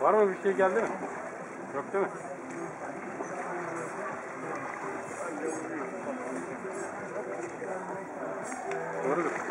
Var mı bir şey geldi mi? Yok değil mi? Doğrudur.